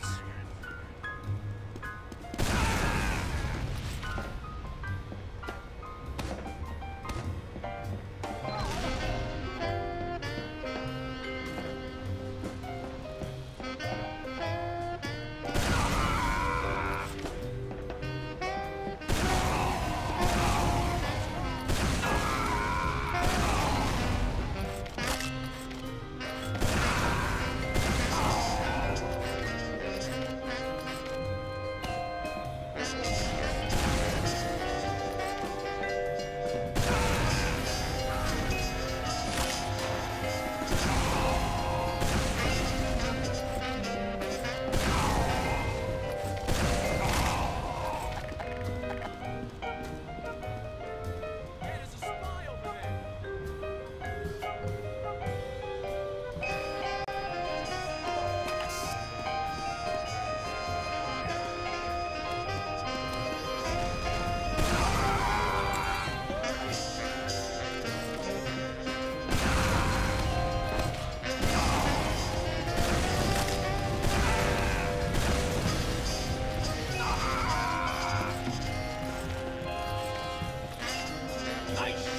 guys. Nice